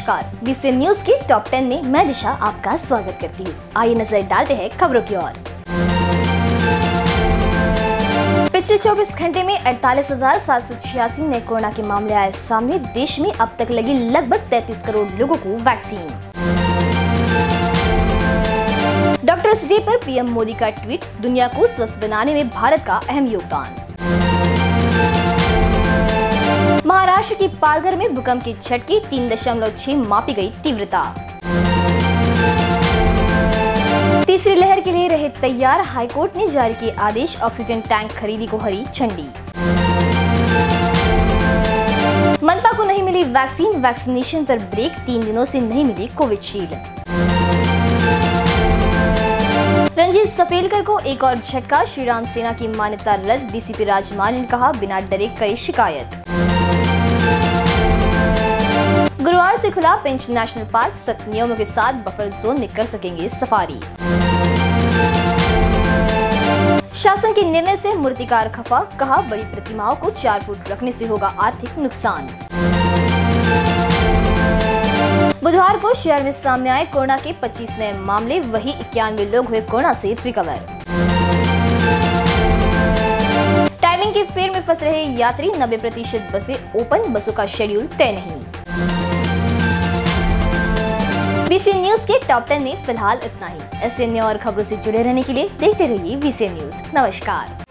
नमस्कार। BC news के top ten में मैं दिशा आपका स्वागत करती हूँ। आइए नज़र डालते हैं खबरों की ओर। पिछले 24 घंटे में अड़तालीस हज़ार सात सौ छियासी नए कोरोना के मामले आए सामने। देश में अब तक लगी लगभग 33 करोड़ लोगों को वैक्सीन। डॉक्टर्स डे पर पीएम मोदी का ट्वीट, दुनिया को स्वस्थ बनाने में भारत का अहम योगदान। महाराष्ट्र की पालघर में भूकंप की झटके तीन दशमलव छह मापी गई तीव्रता। तीसरी लहर के लिए रहे तैयार हाईकोर्ट ने जारी किए आदेश, ऑक्सीजन टैंक खरीदी को हरी झंडी। मनपा को नहीं मिली वैक्सीन, वैक्सीनेशन पर ब्रेक, तीन दिनों से नहीं मिली कोविडशील्ड रंजीत सफेलकर को एक और झटका, श्रीराम सेना की मान्यता रद्द, डीसीपी राजमान ने कहा, बिना डरे करी शिकायत। गुरुवार से खुला पेंच नेशनल पार्क सख्त नियमों के साथ बफर जोन में कर सकेंगे सफारी। शासन के निर्णय से मूर्तिकार खफा कहा बड़ी प्रतिमाओं को चार फुट रखने से होगा आर्थिक नुकसान। बुधवार को शहर में सामने आए कोरोना के 25 नए मामले, वही इक्यानवे लोग हुए कोरोना से रिकवर। टाइमिंग के फेर में फंस रहे यात्री 90 प्रतिशत बसे ओपन, बसों का शेड्यूल तय नहीं। बीसी न्यूज़ के टॉप टेन में फ़िलहाल इतना ही। ऐसे अन्य और खबरों से जुड़े रहने के लिए देखते रहिए बीसी न्यूज़ नमस्कार।